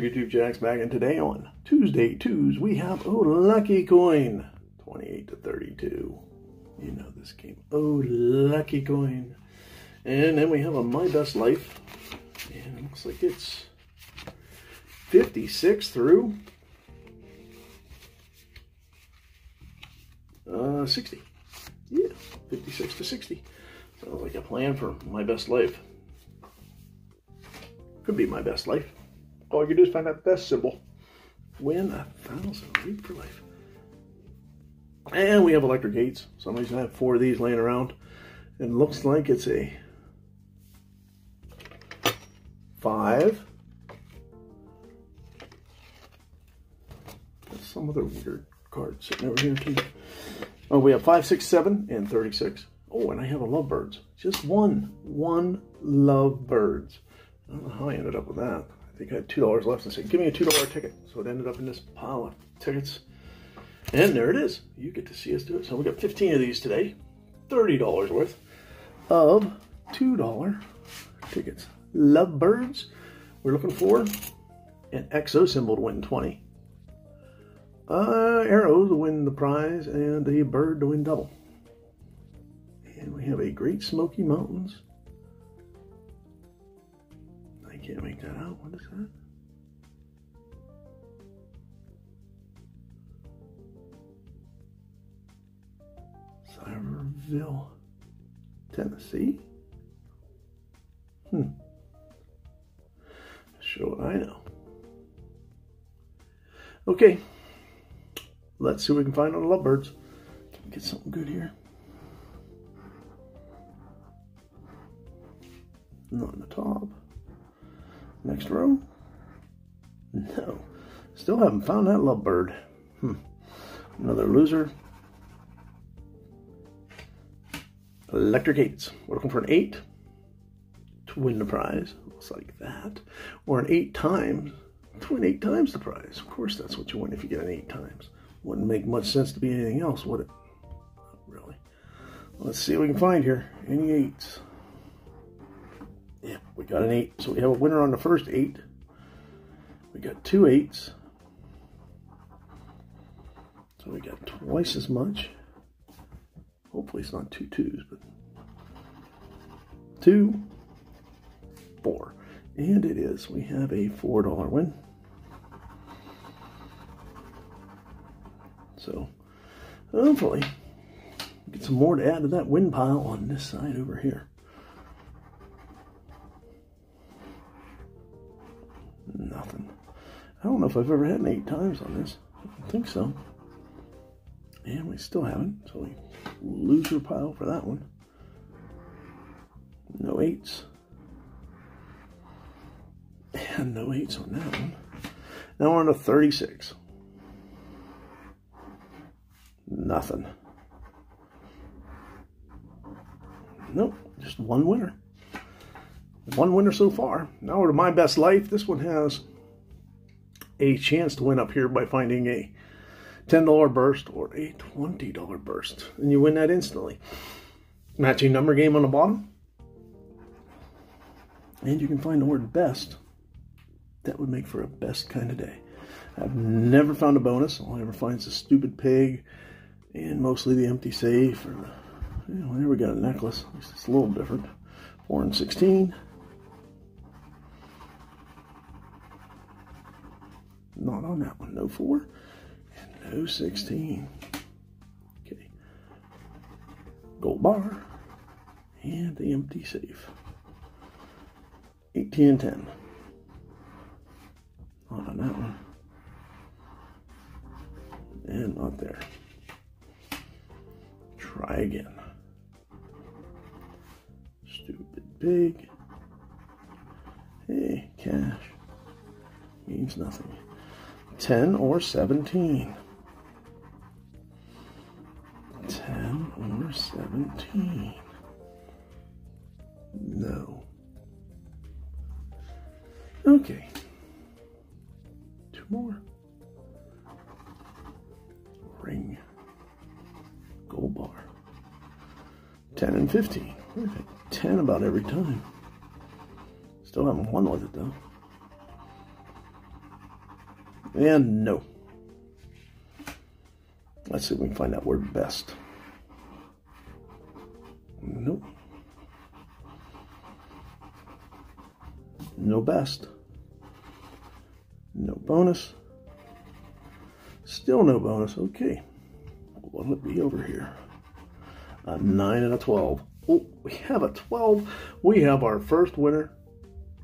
there, YouTube Jacks back and today on Tuesday Twos. We have Oh Lucky Coin 28 to 32. You know this game. Oh Lucky Coin. And then we have a My Best Life. And it looks like it's 56 through uh, 60. Yeah, 56 to 60. Sounds like a plan for My Best Life. Could be My Best Life. All you do is find that best symbol. Win a thousand read for life. And we have electric eights. Somebody's gonna have four of these laying around. And looks like it's a five. There's some other weird card sitting over here too. Oh, we have five, six, seven, and 36. Oh, and I have a Lovebirds. Just one. One Lovebirds. I don't know how I ended up with that. I think I had $2 left and said, give me a $2 ticket. So it ended up in this pile of tickets. And there it is. You get to see us do it. So we got 15 of these today. $30 worth of $2 tickets. Lovebirds. We're looking for an XO symbol to win 20. Uh, arrow to win the prize and a bird to win double. And we have a Great Smoky Mountains can't that out. What is that? Cyberville, Tennessee? Hmm. Sure, I know. Okay. Let's see what we can find on the lovebirds. Get something good here. Not on the top. Next row? No. Still haven't found that lovebird. Hmm. Another loser. Electric eights. We're looking for an eight to win the prize. Looks like that. Or an eight times to win eight times the prize. Of course, that's what you win if you get an eight times. Wouldn't make much sense to be anything else, would it? Not really. Let's see what we can find here. Any eights? Yeah, we got an eight. So we have a winner on the first eight. We got two eights. So we got twice as much. Hopefully it's not two twos, but two, four. And it is. We have a $4 win. So hopefully get some more to add to that win pile on this side over here. Nothing. I don't know if I've ever had an eight times on this. I don't think so. And we still haven't, so we loser pile for that one. No eights. And no eights on that one. Now we're on to 36. Nothing. Nope, just one winner. One winner so far. Now we're to My Best Life. This one has a chance to win up here by finding a $10 burst or a $20 burst. And you win that instantly. Matching number game on the bottom. And you can find the word best. That would make for a best kind of day. I've never found a bonus. All I ever find is a stupid pig and mostly the empty safe. Or, you know, we got a necklace. It's a little different. 4 and 16. Not on that one. No 4 and no 16. Okay. Gold bar and the empty safe. 18 and 10. Not on that one. And not there. Try again. Stupid pig. Hey, cash. Means nothing. 10 or 17. 10 or 17. No. Okay. Two more. Ring. Gold bar. 10 and 15. 10 about every time. Still haven't won with it though. And no. Let's see if we can find that word best. Nope. No best. No bonus. Still no bonus. Okay. What'll it be over here? A 9 and a 12. Oh, we have a 12. We have our first winner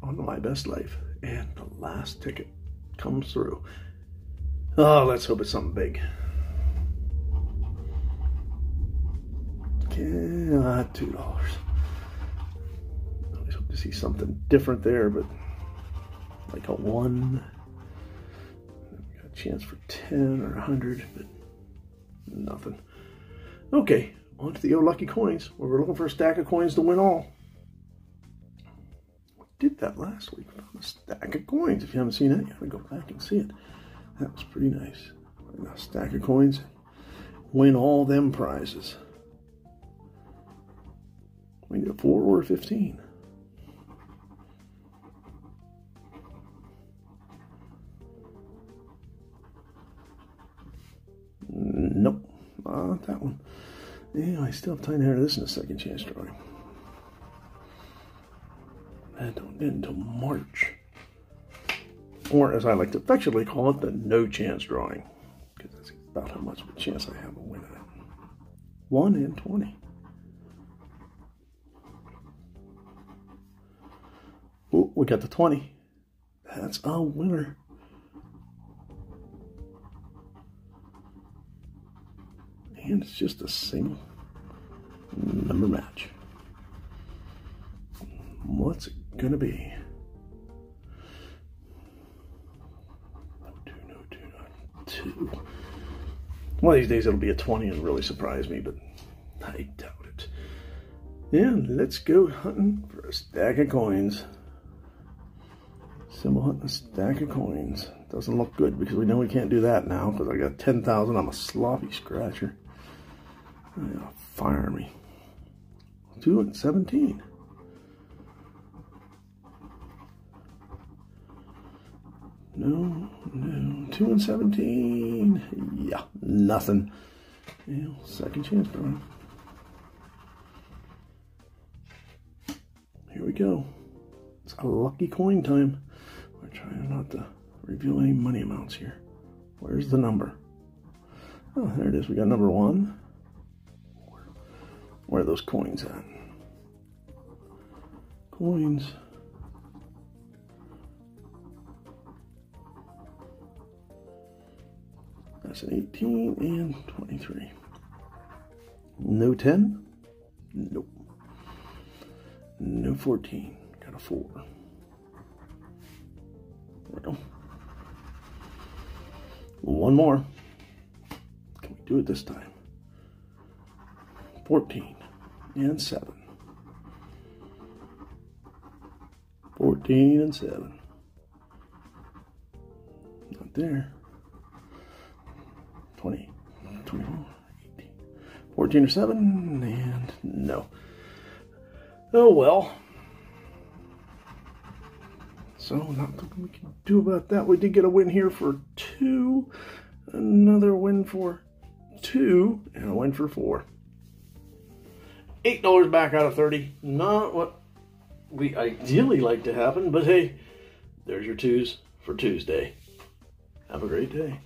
on My Best Life. And the last ticket comes through. Oh, let's hope it's something big. Okay, uh, $2. I always hope to see something different there, but like a 1 Got a chance for 10 or 100, but nothing. Okay, on to the lucky coins, where we're looking for a stack of coins to win all. Did that last week. A stack of coins. If you haven't seen it, you have to go back and see it. That was pretty nice. A stack of coins. Win all them prizes. We a 4 or 15. Nope, not that one. Yeah, I still have time to enter this in a second chance drawing. Until March. Or as I like to affectionately call it, the no chance drawing. Because that's about how much of a chance I have of winning it. 1 in 20. Oh, we got the 20. That's a winner. and it's just a single number match. What's it gonna be? Two, no two, no two. One of these days it'll be a 20 and really surprise me, but I doubt it. And let's go hunting for a stack of coins. Symbol hunting a stack of coins. Doesn't look good because we know we can't do that now because I got 10,000. I'm a sloppy scratcher. Oh, fire me. 2 and 17. No, no. 2 and 17. Yeah, nothing. Yeah, second chance, bro. Here we go. It's a lucky coin time. We're trying not to reveal any money amounts here. Where's the number? Oh, there it is. We got number one. Where are those coins at? Coins. That's an 18 and 23. No 10? Nope. No 14. Got a 4. Well, one more. Can we do it this time? 14 and 7. 14 and 7. Not there. 20, 21, 18, 14 or 7, and no. Oh well. So, not something we can do about that. We did get a win here for 2, another win for 2, and a win for 4. $8 back out of 30 Not what we ideally like to happen, but hey, there's your twos for Tuesday. Have a great day.